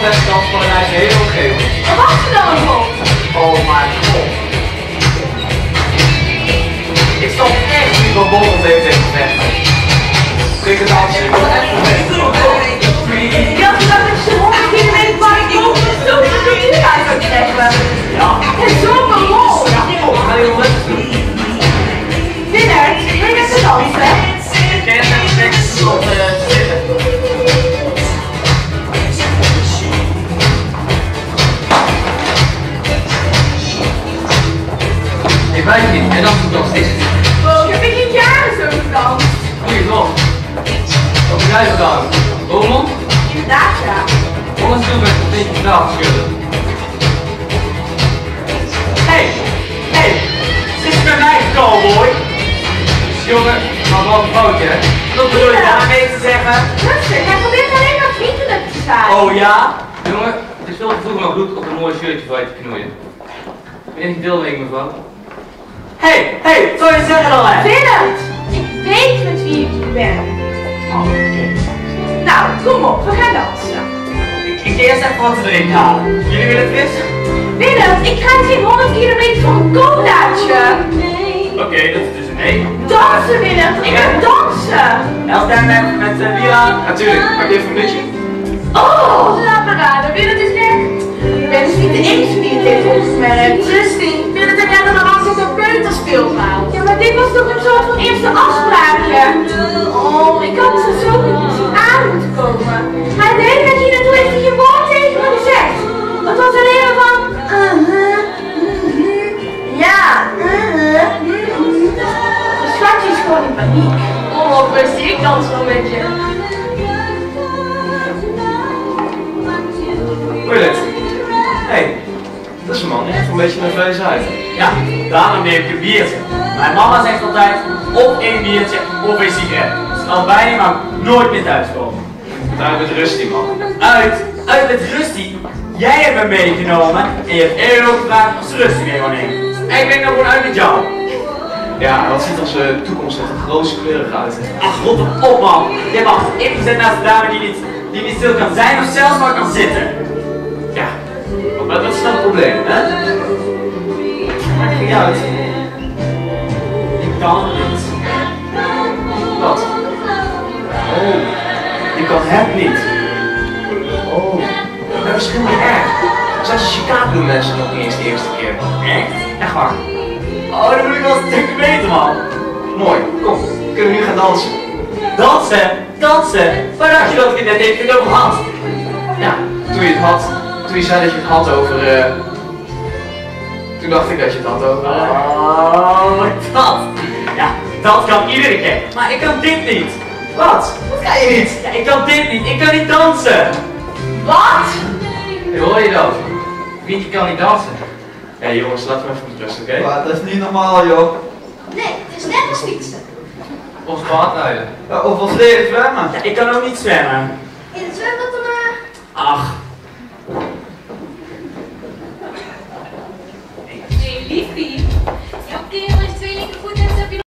helemaal kans van een lijst heel geel. Wat wacht je nou nog Oh my god. Ik stond echt niet van boven tegen deze weg. Ik het al even en nog steeds. Wow, ik heb in geen jaren zo gedanst. Goeie toch? Wat heb jij gedaan? Roman? Inderdaad, ja. Alles doen met een beetje vandaag schudden. Hey, hey, zit je bij mij, cowboy? Jongen, maar wel een foutje, hè? Wat bedoel je daarmee te zeggen? Rustig, hij probeert alleen maar vriendelijk te zijn. Oh ja? Jongen, het is veel te vroeg om mijn bloed op een mooi shirtje voor je te knoeien. Ben je niet deelnemen, mevrouw? Hey, hey, wat zou je zeggen dan, hè? Winnert, ik weet met wie ik ben. Oh, oké. Nou, kom op, we gaan dansen. Ik, ik ga eerst even wat te drinken halen. Jullie willen het wissen? Winnert, ik ga geen 100 kilometer voor een colaatje. Oké, dat is dus een nee. Dansen, Winnert, ik ga dansen. Daar met, met uh, aan? Natuurlijk, maar even een beetje. Oh, laat me raden, Winnert is gek. Ik ben dus niet de enige die het heeft opgemerkt. Eerste afspraakje? Oh, ik had dus zo niet aan moeten komen. Hij deed dat hier naartoe heeft hij geen woord tegen me gezegd. Het was alleen maar van... mhm, ja, mhm. De schatje is gewoon in paniek. Oh, Christy, ik dans wel met je. Je hey, dat is een man, echt een beetje nerveus uit. Ja, daarom neem ik een biertje. Mijn mama zegt altijd, of één biertje of een sigaret. Het is allebei, maar nooit meer thuiskomen. Daar met Rusty, man. Uit, uit met Rusty. Jij hebt me meegenomen en je hebt ook gevraagd ze Rusty mee wil nemen. En ik ben nou gewoon uit met jou. Ja, wat ziet onze toekomst er toch rooskleurig uit. Ach, rot op man. Je wacht even gezet naast een dame die niet, die niet stil kan zijn of zelfs maar kan zitten. Maar wat is dan het probleem, hè? Maakt geen uit. Ik kan niet. Wat? Oh, je kan het niet. Oh, dat is helemaal erg. Zelfs in Chicago doen mensen nog niet eens de eerste keer. Echt? Echt waar. Oh, dat moet ik wel een stuk beter man. Mooi, kom, we kunnen nu gaan dansen. Dansen, dansen. Waar dacht je dat ik net even over had? Ja, toen je het had, toen je zei dat je het had over, eh... Toen dacht ik dat je het had over... Oh, dat. Ja, dat kan iedere keer. Maar ik kan dit niet. Wat? Wat kan je niet? Ja, ik kan dit niet. Ik kan niet dansen. Wat? Hey, hoor je dat? Wie kan niet dansen? Hé hey, jongens, laten we even met rust, oké? Maar dat is niet normaal, joh. Nee, het is net als fietsen. Of paardrijden. Ja, of als leren zwemmen. Ja, ik kan ook niet zwemmen.